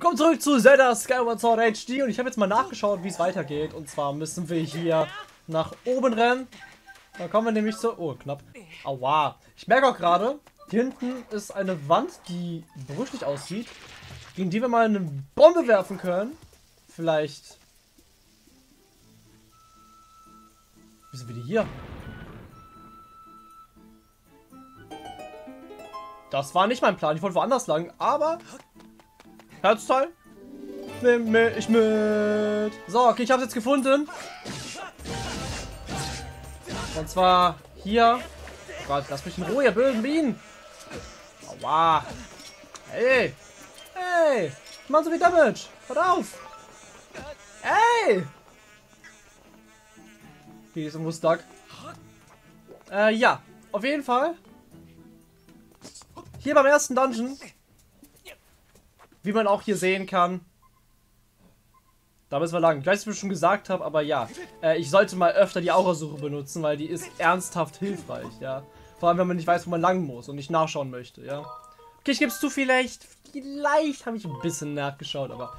Willkommen zurück zu Zelda Skyward Sword HD und ich habe jetzt mal nachgeschaut, wie es weitergeht. Und zwar müssen wir hier nach oben rennen. Da kommen wir nämlich so... Oh, knapp. Aua. Ich merke auch gerade, hier hinten ist eine Wand, die brüchig aussieht, gegen die wir mal eine Bombe werfen können. Vielleicht... Wie sind wir die hier? Das war nicht mein Plan. Ich wollte woanders lang, aber Herzteil? Nimm mich mit. So, okay, ich habe jetzt gefunden. Und zwar hier. Gott, lass mich in Ruhe, ihr bösen Bienen. Aua. Hey. Hey. Ich mach so viel Damage. Hört auf. Hey. Hier ist irgendwo stuck. Äh, ja. Auf jeden Fall. Hier beim ersten Dungeon wie man auch hier sehen kann. Da müssen wir lang. Ich weiß wie ich schon gesagt habe, aber ja. Äh, ich sollte mal öfter die Aurasuche benutzen, weil die ist ernsthaft hilfreich, ja. Vor allem, wenn man nicht weiß, wo man lang muss und nicht nachschauen möchte, ja. Okay, ich gebe es zu, vielleicht, vielleicht habe ich ein bisschen nachgeschaut, aber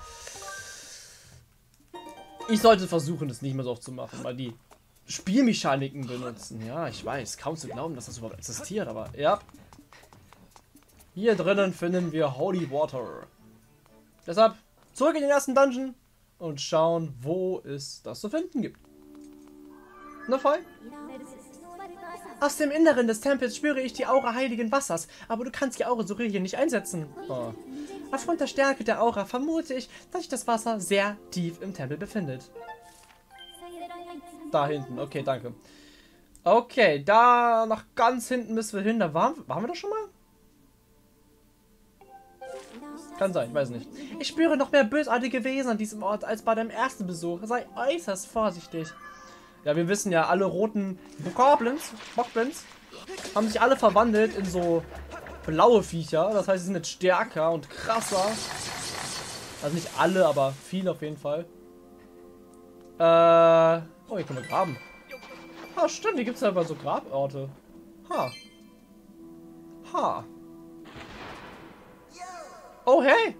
ich sollte versuchen, das nicht mehr so oft zu machen, weil die Spielmechaniken benutzen. Ja, ich weiß, kaum zu glauben, dass das überhaupt existiert, aber ja. Hier drinnen finden wir Holy Water. Deshalb zurück in den ersten Dungeon und schauen, wo es das zu finden gibt. Na voll? Aus dem Inneren des Tempels spüre ich die Aura heiligen Wassers, aber du kannst die Aura so hier nicht einsetzen. Oh. Aufgrund der Stärke der Aura vermute ich, dass sich das Wasser sehr tief im Tempel befindet. Da hinten, okay, danke. Okay, da nach ganz hinten müssen wir hin. Da waren, waren wir da schon mal? Kann sein, weiß nicht. Ich spüre noch mehr bösartige Wesen an diesem Ort als bei deinem ersten Besuch. Sei äußerst vorsichtig. Ja, wir wissen ja, alle roten Goblins, Bockblins, haben sich alle verwandelt in so blaue Viecher. Das heißt, sie sind jetzt stärker und krasser. Also nicht alle, aber viele auf jeden Fall. Äh, oh, hier können wir graben. Ah, stimmt, hier gibt es einfach so Graborte. Ha. Ha. Oh, hey!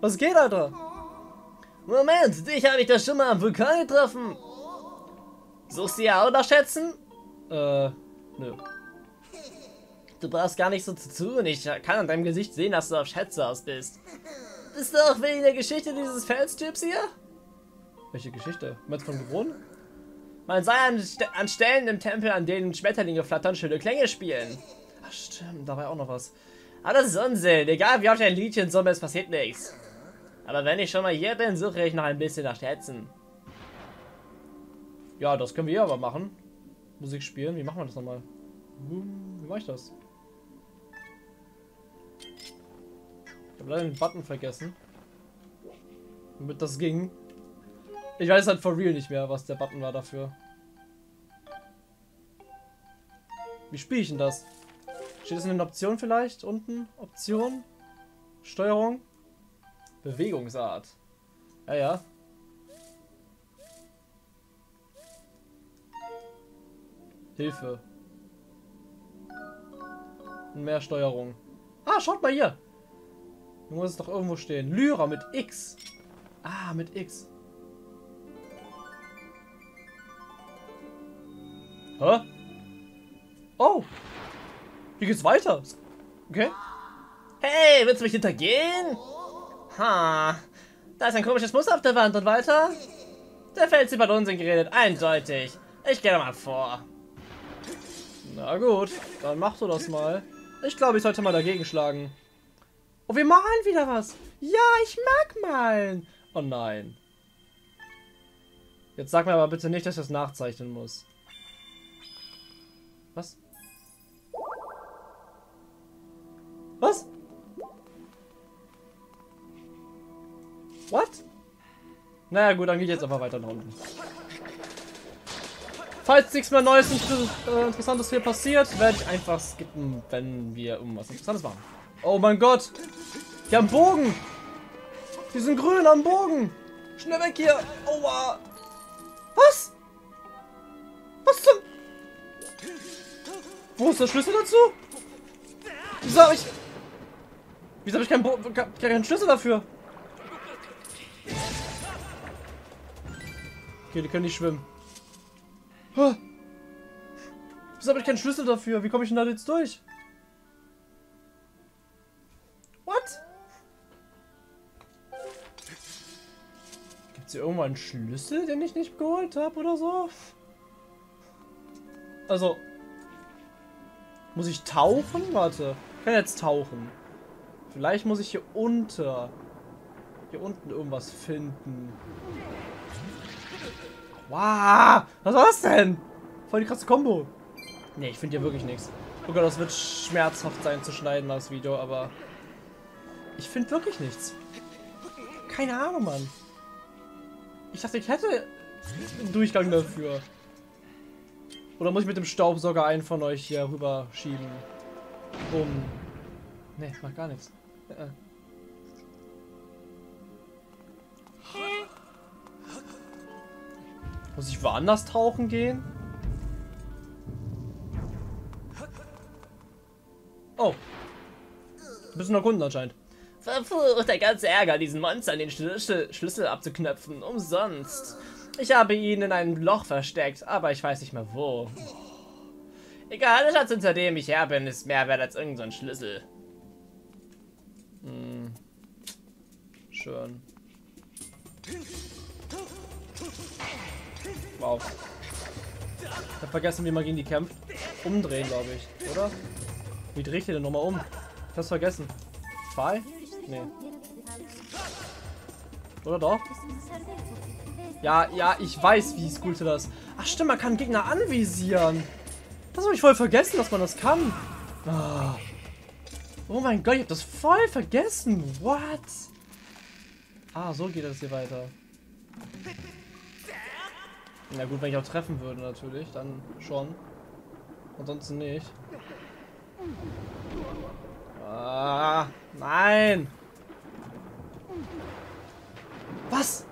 Was geht, Alter? Moment, dich habe ich doch schon mal am Vulkan getroffen. Suchst du ja auch noch Schätzen? Äh, nö. Du brauchst gar nicht so zu tun. Ich kann an deinem Gesicht sehen, dass du auf Schätze aus bist. Bist du auch wegen der Geschichte dieses Felstyps hier? Welche Geschichte? Meinst von Gewohn? Man sei an, an Stellen im Tempel, an denen Schmetterlinge flattern, schöne Klänge spielen. Stimmt, da war ja auch noch was. Aber das ist Unsinn. Egal wie oft ein Liedchen summe, es passiert nichts. Aber wenn ich schon mal hier bin, suche ich noch ein bisschen nach Schätzen. Ja, das können wir hier aber machen. Musik spielen. Wie machen wir das nochmal? Wie mache ich das? Ich habe leider den Button vergessen. Damit das ging. Ich weiß halt for real nicht mehr, was der Button war dafür. Wie spiele ich denn das? Steht es in den Optionen vielleicht? Unten? Option? Steuerung? Bewegungsart. Ja, ja. Hilfe. Und mehr Steuerung. Ah, schaut mal hier. Hier muss es doch irgendwo stehen. Lyra mit X. Ah, mit X. Hä? Oh. Hier geht's weiter. Okay. Hey, willst du mich hintergehen? Ha. Da ist ein komisches Muster auf der Wand und weiter. Der Fels über Unsinn geredet, eindeutig. Ich gehe mal vor. Na gut, dann mach du das mal. Ich glaube, ich sollte mal dagegen schlagen. Oh, wir malen wieder was. Ja, ich mag malen. Oh nein. Jetzt sag mir aber bitte nicht, dass ich das nachzeichnen muss. Was? What? Naja gut, dann gehe ich jetzt einfach weiter nach unten. Falls nichts mehr Neues und äh, Interessantes hier passiert, werde ich einfach skippen, wenn wir irgendwas Interessantes machen. Oh mein Gott! Die haben Bogen! Die sind grün am Bogen! Schnell weg hier! Aua! Was? Was zum... Wo ist der Schlüssel dazu? Wieso ich... Wieso habe ich keinen, Bo keinen Schlüssel dafür? Okay, die können nicht schwimmen. Huh. Wieso habe ich keinen Schlüssel dafür? Wie komme ich denn da jetzt durch? What? Gibt es hier irgendwo einen Schlüssel, den ich nicht geholt habe oder so? Also. Muss ich tauchen? Warte. Ich kann jetzt tauchen. Vielleicht muss ich hier unter. Hier unten irgendwas finden. Wow! Was war das denn? Voll die krasse Kombo. Ne, ich finde hier wirklich nichts. Oh Gott, das wird schmerzhaft sein zu schneiden, das Video, aber... Ich finde wirklich nichts. Keine Ahnung, Mann. Ich dachte, ich hätte einen Durchgang dafür. Oder muss ich mit dem Staubsauger einen von euch hier rüber schieben? Um... Ne, macht gar nichts. Äh. Muss ich woanders tauchen gehen? Oh. Ein bisschen erkunden anscheinend. Verflucht, der ganze Ärger, diesen Monstern den Schlüssel, Schlüssel abzuknöpfen. Umsonst. Ich habe ihn in einem Loch versteckt, aber ich weiß nicht mehr wo. Egal, der Schatz, hinter dem ich her bin, ist mehr wert als irgendein so Schlüssel. Schön. Wow. Ich hab vergessen, wie man gegen die kämpft. Umdrehen, glaube ich, oder? Wie drehe ich den nochmal um? Ich hab's vergessen. Zwei? Nee. Oder doch? Ja, ja, ich weiß, wie es gut das. Ach stimmt, man kann Gegner anvisieren. Das habe ich voll vergessen, dass man das kann. Oh. oh mein Gott, ich habe das voll vergessen. What? Ah, so geht das hier weiter. Na gut, wenn ich auch treffen würde natürlich, dann schon. Ansonsten nicht. Ah, nein! Was?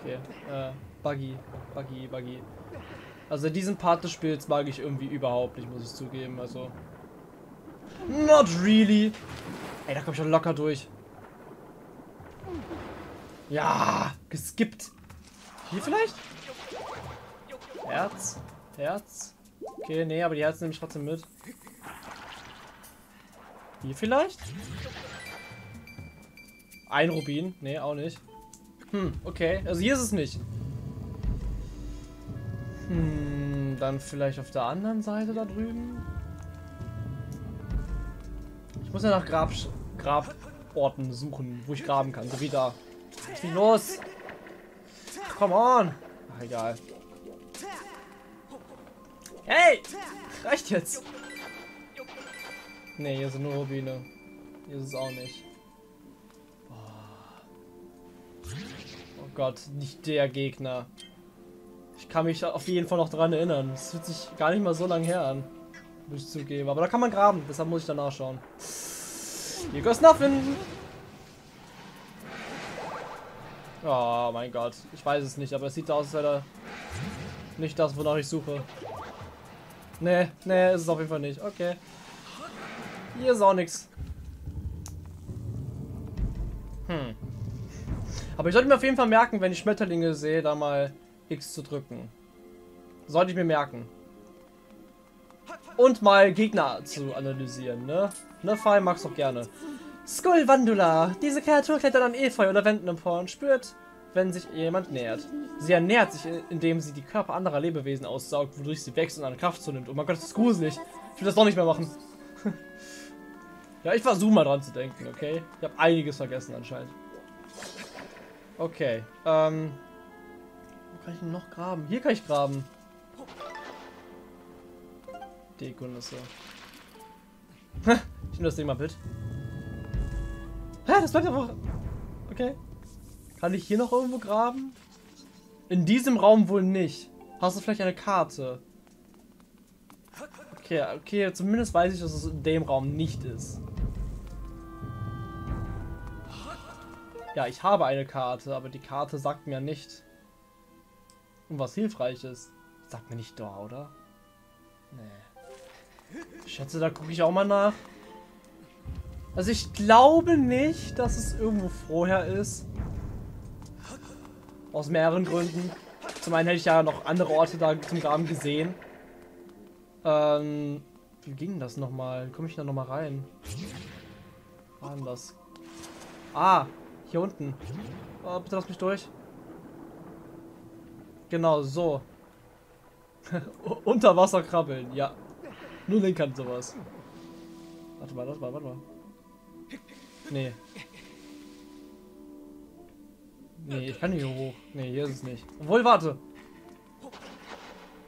Okay, äh, Buggy, Buggy, Buggy. Also diesen Part des Spiels mag ich irgendwie überhaupt nicht, muss ich zugeben, also... Not really! Ey, da komm ich schon locker durch. Ja, geskippt. Hier vielleicht? Herz, Herz. Okay, nee, aber die Herzen nehme ich trotzdem mit. Hier vielleicht? Ein Rubin. Nee, auch nicht. Hm, okay. Also hier ist es nicht. Hm, dann vielleicht auf der anderen Seite da drüben. Ich muss ja nach Grab Graborten suchen, wo ich graben kann. So wie da. Was ist los? Come on. Ach, egal. Hey! Reicht jetzt. Ne, hier sind nur Rubine. Hier ist es auch nicht. Oh. oh Gott, nicht der Gegner. Ich kann mich auf jeden Fall noch dran erinnern. Es fühlt sich gar nicht mal so lange her an. Muss ich zugeben. Aber da kann man graben, deshalb muss ich danach schauen. Hier goes nothing. Oh mein Gott. Ich weiß es nicht, aber es sieht aus, als wäre nicht das, wonach ich suche. Nee, nee, ist es auf jeden Fall nicht. Okay. Hier ist auch nichts. Hm. Aber ich sollte mir auf jeden Fall merken, wenn ich Schmetterlinge sehe, da mal X zu drücken. Sollte ich mir merken. Und mal Gegner zu analysieren, ne? Ne, Fall mag's doch gerne. Skullvandula. Diese Kreatur klettert an Efeu oder Wänden empor und spürt, wenn sich jemand nähert. Sie ernährt sich, indem sie die Körper anderer Lebewesen aussaugt, wodurch sie wächst und an Kraft zunimmt. Oh mein Gott, das ist gruselig. Ich will das doch nicht mehr machen. Ja, ich versuche mal dran zu denken, okay? Ich habe einiges vergessen anscheinend. Okay, ähm... Wo kann ich denn noch graben? Hier kann ich graben. Dekonüsse. ich nehme das Ding mal mit. Hä, das bleibt einfach... Okay. Kann ich hier noch irgendwo graben? In diesem Raum wohl nicht. Hast du vielleicht eine Karte? Okay, okay, zumindest weiß ich, dass es in dem Raum nicht ist. Ja, ich habe eine Karte, aber die Karte sagt mir nicht, um was hilfreich ist. Sagt mir nicht da, oder? Nee. Ich schätze, da gucke ich auch mal nach. Also ich glaube nicht, dass es irgendwo vorher ist. Aus mehreren Gründen. Zum einen hätte ich ja noch andere Orte da zum Graben gesehen. Ähm, wie ging das nochmal? Komme ich da nochmal rein? War das? Ah, hier unten. Oh, bitte lass mich durch. Genau, so. Unter Wasser krabbeln, ja. Nur Link kann sowas. Warte mal, warte mal, warte mal. Nee. Nee, ich kann hier hoch. Nee, hier ist es nicht. Obwohl, warte.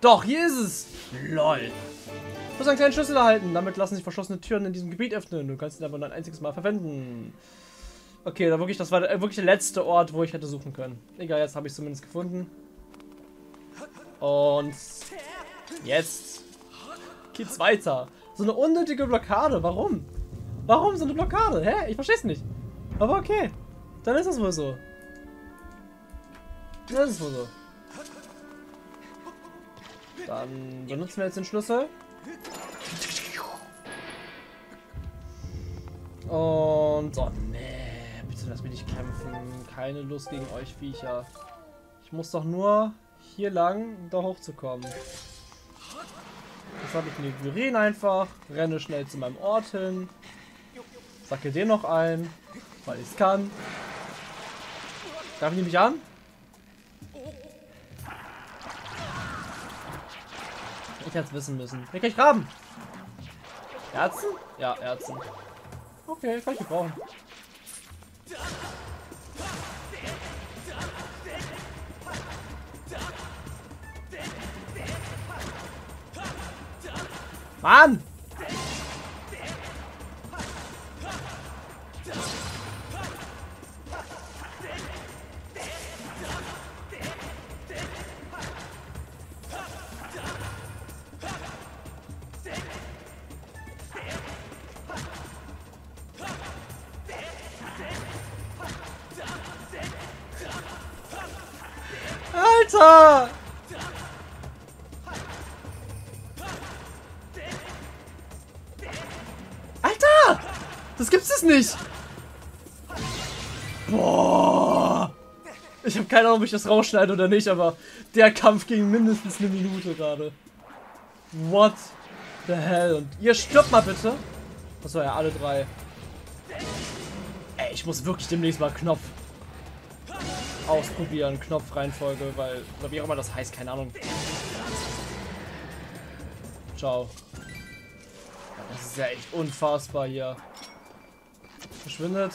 Doch, hier ist es. LOL. Du musst einen kleinen Schlüssel erhalten. Damit lassen sich verschlossene Türen in diesem Gebiet öffnen. Du kannst ihn aber nur ein einziges Mal verwenden. Okay, da wirklich, das war wirklich der letzte Ort, wo ich hätte suchen können. Egal, jetzt habe ich es zumindest gefunden. Und jetzt geht's weiter. So eine unnötige Blockade. Warum? Warum so eine Blockade? Hä? Ich verstehe es nicht. Aber okay. Dann ist es wohl so. Das ist wohl so. Dann benutzen wir jetzt den Schlüssel. Und... Oh, nee. Bitte lass mich nicht kämpfen. Keine Lust gegen euch Viecher. Ich muss doch nur hier lang, um da hochzukommen. Das habe ich ignorieren einfach. Renne schnell zu meinem Ort hin. Sacke den noch ein, weil ich es kann. Darf ich mich an? Ich hätte es wissen müssen. Wer kann ich graben? Herzen? Ja, Herzen. Okay, kann ich gebrauchen. Mann! Alter! Alter! Das gibt's es nicht! Boah! Ich habe keine Ahnung, ob ich das rausschneide oder nicht, aber der Kampf ging mindestens eine Minute gerade. What the hell? Und ihr stirbt mal bitte. Das war ja alle drei. Ey, ich muss wirklich demnächst mal Knopf ausprobieren, Knopfreihenfolge, weil, oder wie auch immer das heißt, keine Ahnung. Ciao. Das ist ja echt unfassbar hier. Verschwindet.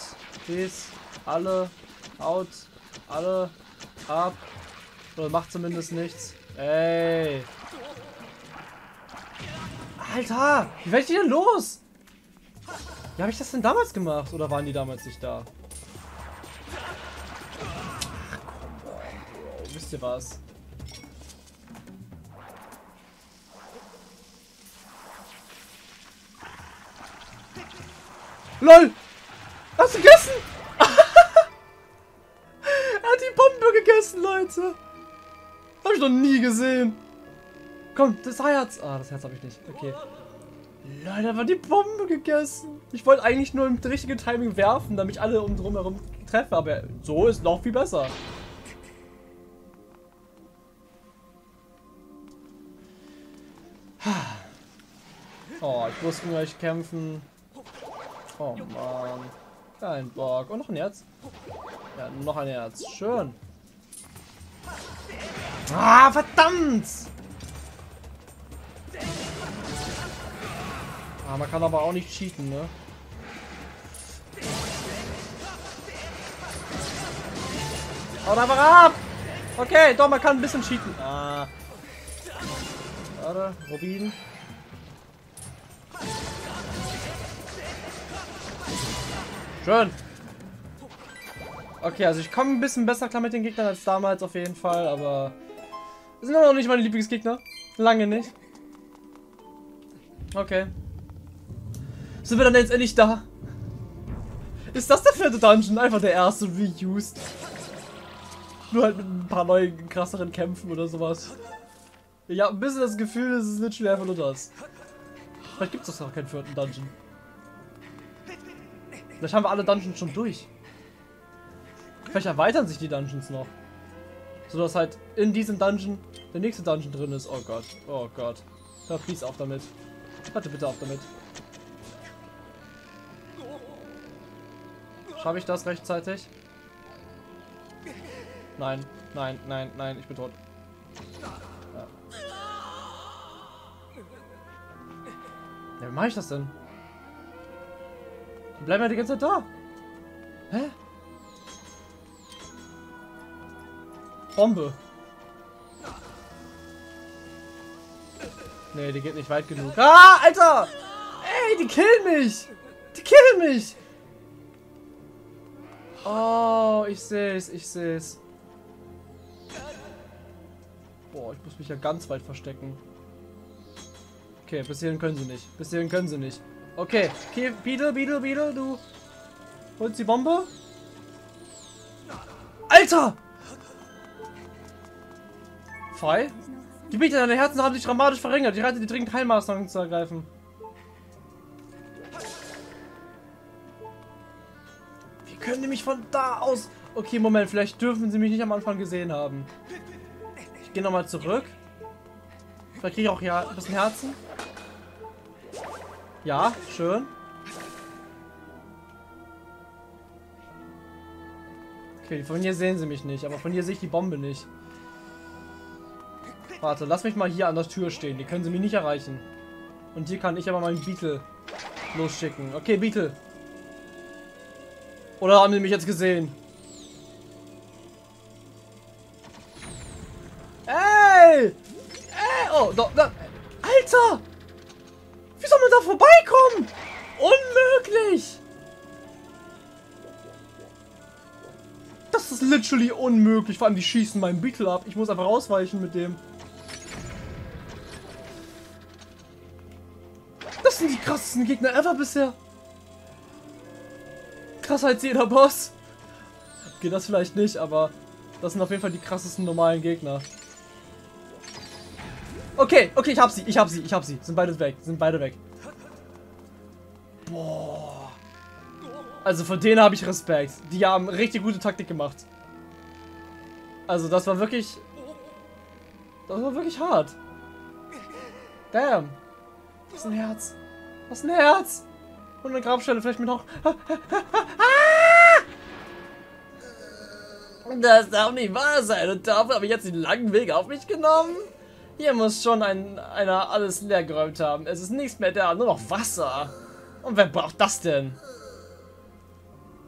Dies. Alle. Out. Alle. Ab. Oder macht zumindest nichts. Ey. Alter! Wie werde ich denn los? Wie habe ich das denn damals gemacht? Oder waren die damals nicht da? Wisst ihr was? LOL! Hast du gegessen? er hat die Bombe gegessen, Leute. Hab ich noch nie gesehen. Komm, das Herz. Ah, das Herz habe ich nicht. Okay. Leute, er hat die Bombe gegessen. Ich wollte eigentlich nur im richtigen Timing werfen, damit ich alle um drum herum treffe, aber so ist noch viel besser. Oh, ich muss gleich kämpfen. Oh Mann. Kein Bock. Und noch ein Herz. Ja, noch ein Herz. Schön. Ah, verdammt! Ah, man kann aber auch nicht cheaten, ne? Haut einfach ab! Okay, doch, man kann ein bisschen cheaten. Ah. Warte, Rubin. Schön. Okay, also ich komme ein bisschen besser klar mit den Gegnern als damals auf jeden Fall, aber sind immer noch nicht meine Lieblingsgegner. Lange nicht. Okay. Sind wir dann jetzt endlich da? Ist das der vierte Dungeon? Einfach der erste reused. Nur halt mit ein paar neuen, krasseren Kämpfen oder sowas. Ich habe ein bisschen das Gefühl, es ist literally einfach nur das. Vielleicht gibt es doch keinen vierten Dungeon. Vielleicht haben wir alle Dungeons schon durch. Vielleicht erweitern sich die Dungeons noch. So dass halt in diesem Dungeon der nächste Dungeon drin ist. Oh Gott. Oh Gott. Hör please auf damit. Warte bitte auf damit. Schaffe ich das rechtzeitig? Nein, nein, nein, nein, ich bin tot. Ja wie mache ich das denn? Bleiben ja die ganze Zeit da. Hä? Bombe. Nee, die geht nicht weit genug. Ah, Alter! Ey, die killen mich! Die killen mich! Oh, ich sehe es, ich sehe es. Boah, ich muss mich ja ganz weit verstecken. Okay, bis hierhin können sie nicht. Bis hierhin können sie nicht. Okay, okay, Beetle, Beetle, Beetle, du holst die Bombe. Alter! Frei? Die Beete deine Herzen haben sich dramatisch verringert. Ich rate dir dringend Heilmaßnahmen zu ergreifen. Wie können die mich von da aus... Okay, Moment, vielleicht dürfen sie mich nicht am Anfang gesehen haben. Ich gehe nochmal zurück. Vielleicht kriege ich auch ja ein bisschen Herzen. Ja, schön. Okay, von hier sehen sie mich nicht, aber von hier sehe ich die Bombe nicht. Warte, lass mich mal hier an der Tür stehen. Die können sie mich nicht erreichen. Und hier kann ich aber meinen Beetle losschicken. Okay, Beetle. Oder haben sie mich jetzt gesehen? Ey! Ey! Oh, da, da. Alter! Soll man da vorbeikommen? Unmöglich! Das ist literally unmöglich. Vor allem, die schießen meinen Beetle ab. Ich muss einfach ausweichen mit dem. sind die krassesten Gegner ever bisher. Krasser als jeder Boss. Okay, das vielleicht nicht, aber das sind auf jeden Fall die krassesten normalen Gegner. Okay, okay, ich hab sie, ich hab sie, ich hab sie. Sind beide weg, sind beide weg. Boah. Also von denen habe ich Respekt. Die haben richtig gute Taktik gemacht. Also das war wirklich... Das war wirklich hart. Damn. Ist ein Herz. Was ein Herz? Und eine Grabstelle vielleicht mit noch. Das darf nicht wahr sein. Und dafür habe ich jetzt den langen Weg auf mich genommen. Hier muss schon ein, einer alles leer geräumt haben. Es ist nichts mehr da, nur noch Wasser. Und wer braucht das denn?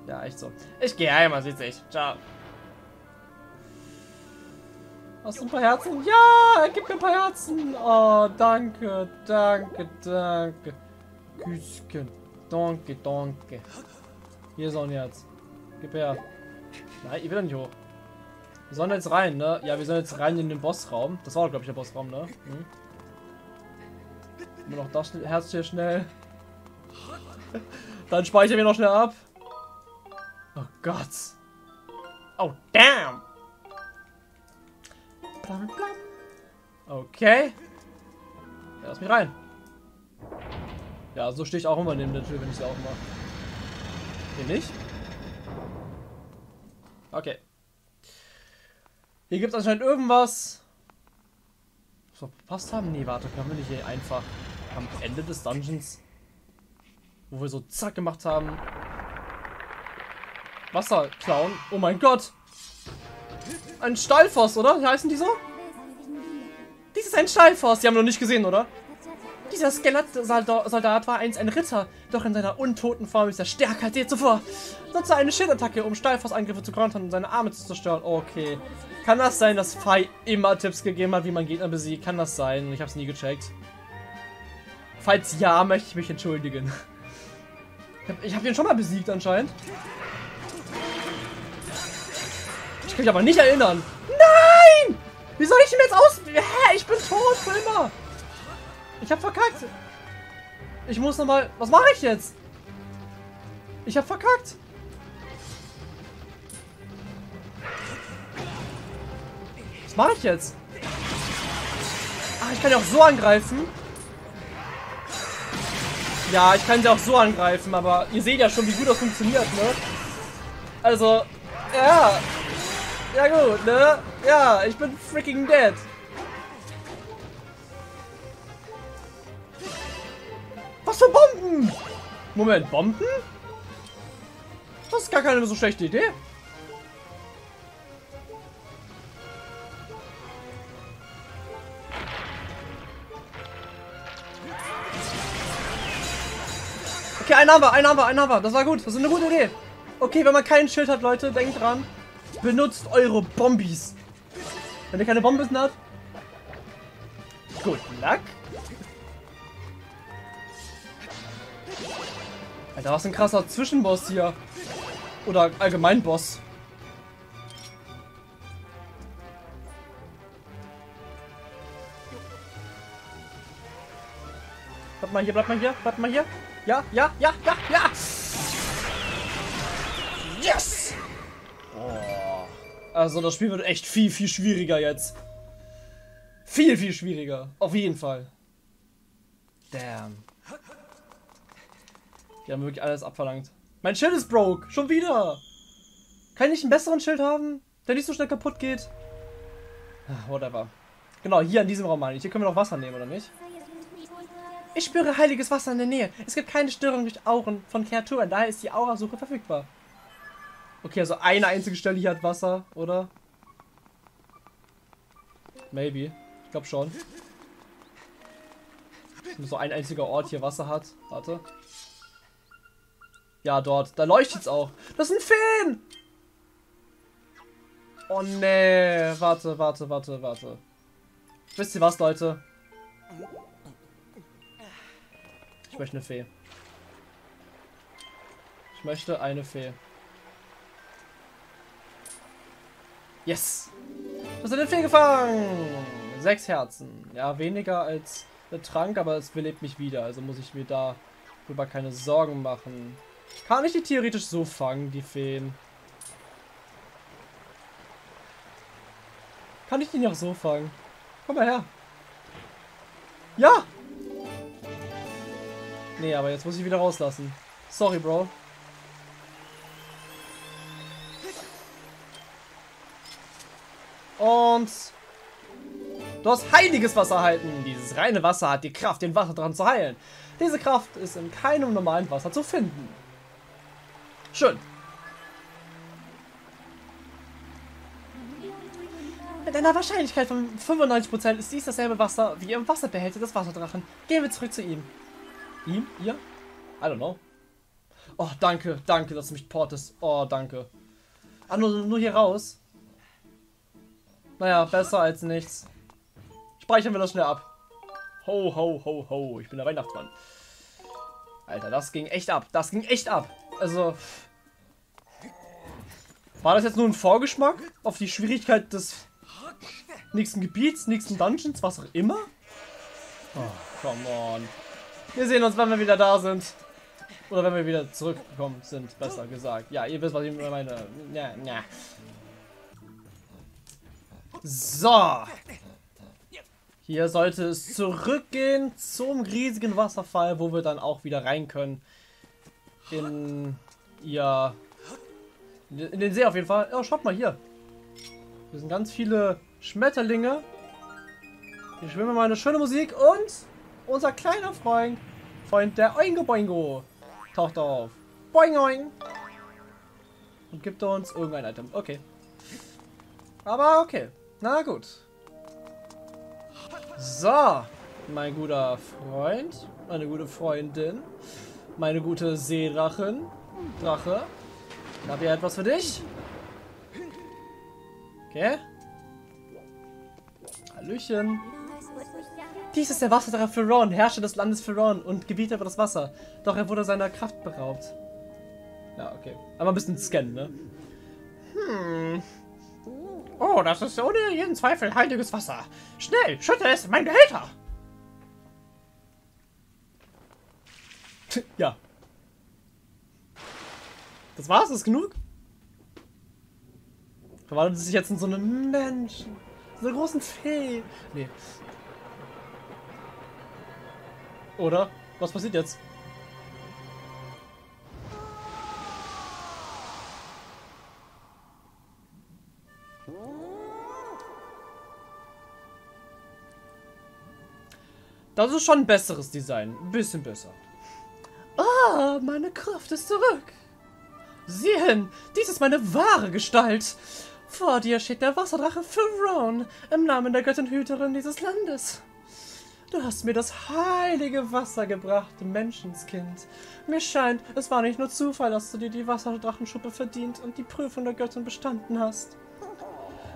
Ja, echt so. Ich gehe heim, man sieht sich. Ciao. Hast du ein paar Herzen? Ja, gib mir ein paar Herzen. Oh, danke, danke, danke. Küsschen. Danke, danke. Hier ist auch ein Herz. Gib her. Nein, ich will nicht hoch. Wir sollen jetzt rein, ne? Ja, wir sollen jetzt rein in den Bossraum. Das war, glaube ich, der Bossraum, ne? Hm. Immer noch das Herz hier schnell. Dann speichern wir noch schnell ab. Oh Gott. Oh, damn. Okay. Ja, lass mich rein. Ja, so stehe ich auch immer neben der Tür, wenn ich sie aufmache. Hier nicht? Okay. Hier gibt es anscheinend irgendwas. Was wir verpasst haben? Nee, warte, können wir nicht hier einfach am Ende des Dungeons, wo wir so zack gemacht haben, Wasser klauen? Oh mein Gott! Ein Stallfoss, oder? Heißen die so? Dies ist ein Stallfoss. Die haben wir noch nicht gesehen, oder? Dieser Skelet-Soldat war einst ein Ritter, doch in seiner untoten Form ist er stärker als je zuvor. Nutze eine Schildattacke, um Steilforce-Angriffe zu kontern und seine Arme zu zerstören. Okay. Kann das sein, dass Fei immer Tipps gegeben hat, wie man Gegner besiegt? Kann das sein? Ich hab's nie gecheckt. Falls ja, möchte ich mich entschuldigen. Ich habe ihn schon mal besiegt anscheinend. Ich kann mich aber nicht erinnern. Nein! Wie soll ich ihn jetzt aus... Hä? Ich bin tot für immer. Ich hab verkackt. Ich muss nochmal... Was mache ich jetzt? Ich hab verkackt. Was mache ich jetzt? Ah, ich kann ja auch so angreifen. Ja, ich kann sie auch so angreifen, aber ihr seht ja schon, wie gut das funktioniert, ne? Also, ja. Ja gut, ne? Ja, ich bin freaking dead. Was für Bomben? Moment, Bomben? Das ist gar keine so schlechte Idee. Okay, einen haben wir, einen haben wir, einen haben wir. Das war gut. Das ist eine gute Idee. Okay, wenn man kein Schild hat, Leute, denkt dran. Benutzt eure Bombis. Wenn ihr keine Bomben habt. Good luck. Alter, was ein krasser Zwischenboss hier. Oder allgemein Boss. Bleib mal hier, bleib mal hier, bleib mal hier. Ja, ja, ja, ja, ja. Yes! Oh. Also das Spiel wird echt viel, viel schwieriger jetzt. Viel, viel schwieriger. Auf jeden Fall. Damn. Die haben wirklich alles abverlangt. Mein Schild ist broke. Schon wieder. Kann ich einen besseren Schild haben, der nicht so schnell kaputt geht? Ach, whatever. Genau, hier in diesem Raum meine ich. Hier können wir noch Wasser nehmen, oder nicht? Ich spüre heiliges Wasser in der Nähe. Es gibt keine Störung durch Auren von Kreaturen. Daher ist die Aurasuche verfügbar. Okay, also eine einzige Stelle hier hat Wasser, oder? Maybe. Ich glaube schon. Nur so ein einziger Ort hier Wasser hat. Warte. Ja, dort. Da leuchtet es auch. Das sind Feen! Oh nee. Warte, warte, warte, warte. Wisst ihr was, Leute? Ich möchte eine Fee. Ich möchte eine Fee. Yes! Du hast eine Fee gefangen! Sechs Herzen. Ja, weniger als der Trank, aber es belebt mich wieder. Also muss ich mir darüber keine Sorgen machen. Kann ich die theoretisch so fangen, die Feen? Kann ich die noch so fangen? Komm mal her. Ja! Nee, aber jetzt muss ich wieder rauslassen. Sorry, Bro. Und du hast heiliges Wasser erhalten. Dieses reine Wasser hat die Kraft, den Wasser dran zu heilen. Diese Kraft ist in keinem normalen Wasser zu finden. Schön. Mit einer Wahrscheinlichkeit von 95% ist dies dasselbe Wasser wie im Wasserbehälter des Wasserdrachen. Gehen wir zurück zu ihm. Ihm? Ihr? I don't know. Oh, danke, danke, dass du mich portest. Oh, danke. Ah, nur, nur hier raus. Naja, besser als nichts. Speichern wir das schnell ab. Ho, ho, ho, ho. Ich bin der Weihnachtsmann. Alter, das ging echt ab. Das ging echt ab. Also... War das jetzt nur ein Vorgeschmack auf die Schwierigkeit des nächsten Gebiets, nächsten Dungeons, was auch immer? Oh, come on. Wir sehen uns, wenn wir wieder da sind. Oder wenn wir wieder zurückgekommen sind, besser gesagt. Ja, ihr wisst, was ich meine. Ja, ja. So. Hier sollte es zurückgehen zum riesigen Wasserfall, wo wir dann auch wieder rein können. In ja in den See auf jeden Fall. Oh, schaut mal hier. Hier sind ganz viele Schmetterlinge. Hier schwimmen mal eine schöne Musik und unser kleiner Freund, Freund der Oingo Boingo, taucht auf. Boing Oing. Und gibt uns irgendein Item. Okay. Aber okay. Na gut. So. Mein guter Freund. Meine gute Freundin. Meine gute Seedrachen. Drache. Ich habe hier etwas für dich. Okay. Hallöchen. Dies ist der Wasserdrache Ferron, Herrscher des Landes Ferron und Gebieter über das Wasser. Doch er wurde seiner Kraft beraubt. Ja, okay. Aber ein bisschen scannen, ne? Hm. Oh, das ist ohne jeden Zweifel heiliges Wasser. Schnell, schütte es in mein Behälter. ja. Das war's, das ist genug. Verwandelt sich jetzt in so einen Menschen. So einer großen Fee. Nee. Oder? Was passiert jetzt? Das ist schon ein besseres Design. Ein bisschen besser. Ah, meine Kraft ist zurück. Sieh hin, dies ist meine wahre Gestalt. Vor dir steht der Wasserdrache Pharaon im Namen der Göttinhüterin dieses Landes. Du hast mir das heilige Wasser gebracht, Menschenskind. Mir scheint, es war nicht nur Zufall, dass du dir die Wasserdrachenschuppe verdient und die Prüfung der Göttin bestanden hast.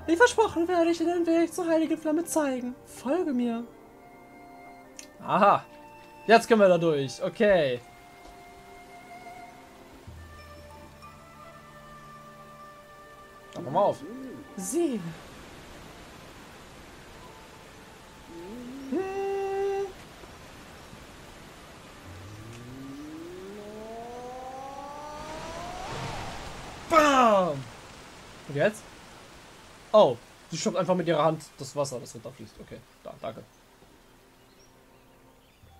Wie versprochen werde ich dir den Weg zur heiligen Flamme zeigen. Folge mir. Aha. Jetzt können wir da durch. Okay. Mal auf. Sieh. Hm. Bam! Und jetzt? Oh, sie stoppt einfach mit ihrer Hand das Wasser, das runterfließt. Okay, da, danke.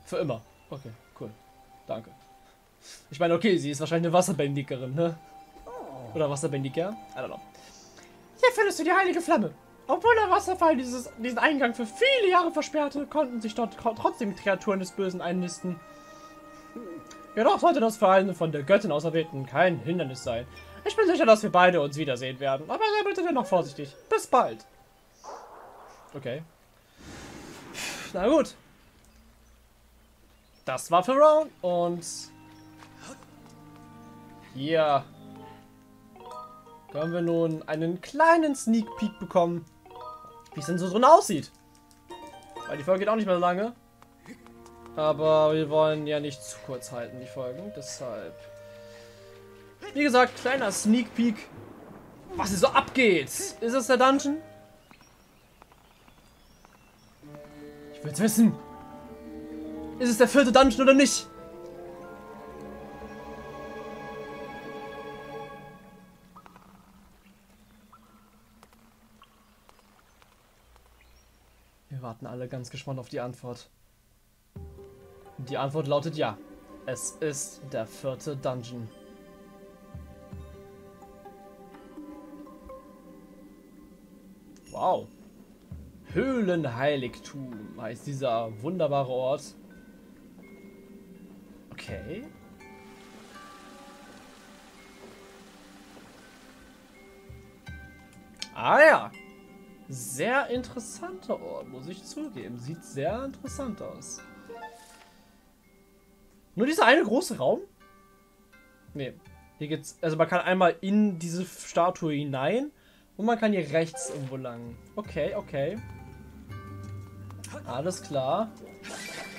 Für immer. Okay, cool. Danke. Ich meine, okay, sie ist wahrscheinlich eine Wasserbändigerin, ne? Oder Wasserbändiger? I don't know. Hier findest du die heilige Flamme. Obwohl der Wasserfall dieses, diesen Eingang für viele Jahre versperrte, konnten sich dort trotzdem Kreaturen des Bösen einnisten. Jedoch sollte das für einen von der Göttin Auserwählten kein Hindernis sein. Ich bin sicher, dass wir beide uns wiedersehen werden, aber sei bitte dennoch vorsichtig. Bis bald. Okay. Na gut. Das war für Round und hier können wir nun einen kleinen Sneak Peek bekommen, wie es denn so drin aussieht. Weil die Folge geht auch nicht mehr so lange. Aber wir wollen ja nicht zu kurz halten, die Folgen. Deshalb. Wie gesagt, kleiner Sneak Peek. Was hier so abgeht. Ist es der Dungeon? Ich will es wissen. Ist es der vierte Dungeon oder nicht? Warten alle ganz gespannt auf die Antwort. Die Antwort lautet ja. Es ist der vierte Dungeon. Wow. Höhlenheiligtum heißt dieser wunderbare Ort. Okay. Ah ja. Sehr interessanter Ort, muss ich zugeben. Sieht sehr interessant aus. Nur dieser eine große Raum? Nee. Hier geht's. Also man kann einmal in diese Statue hinein und man kann hier rechts irgendwo lang. Okay, okay. Alles klar.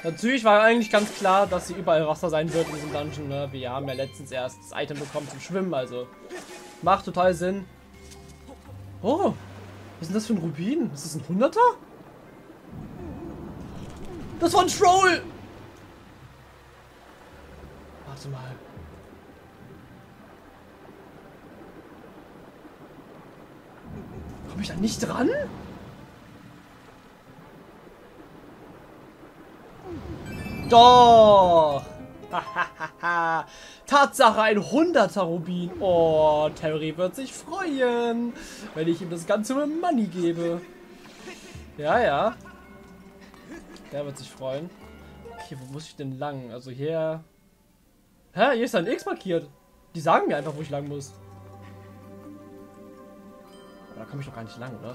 Natürlich war eigentlich ganz klar, dass hier überall Wasser sein wird in diesem Dungeon. Ne? Wir haben ja letztens erst das Item bekommen zum Schwimmen, also macht total Sinn. Oh, was ist denn das für ein Rubin? Ist das ein Hunderter? Das war ein Troll! Warte mal. Komme ich da nicht dran? Doch! Tatsache, ein 100er Rubin. Oh, Terry wird sich freuen, wenn ich ihm das Ganze Money gebe. Ja, ja. Der wird sich freuen. Okay, wo muss ich denn lang? Also hier... Hä? Hier ist ein X markiert. Die sagen mir einfach, wo ich lang muss. Da komme ich doch gar nicht lang, oder?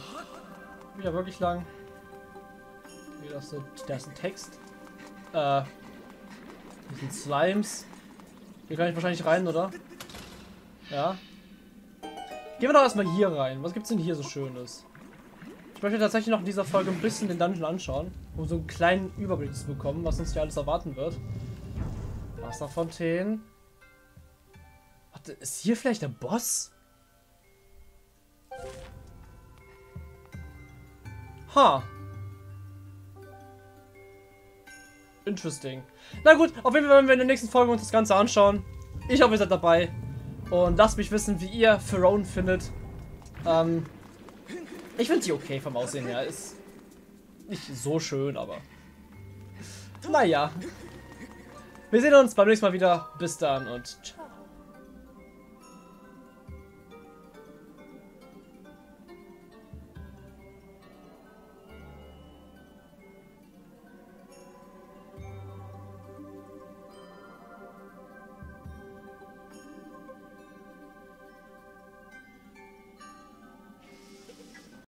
Da wirklich lang? Hier ist, da ist ein Text. Äh, hier sind Slimes. Hier kann ich wahrscheinlich rein, oder? Ja. Gehen wir doch erstmal hier rein. Was gibt's denn hier so Schönes? Ich möchte tatsächlich noch in dieser Folge ein bisschen den Dungeon anschauen, um so einen kleinen Überblick zu bekommen, was uns hier alles erwarten wird. Wasserfontänen. Warte, ist hier vielleicht der Boss? Ha. Interesting. Na gut, auf jeden Fall werden wir in der nächsten Folge uns das Ganze anschauen. Ich hoffe, ihr seid dabei. Und lasst mich wissen, wie ihr Pharaon findet. Ähm, ich finde sie okay vom Aussehen her. Ist nicht so schön, aber... Naja. Wir sehen uns beim nächsten Mal wieder. Bis dann und ciao.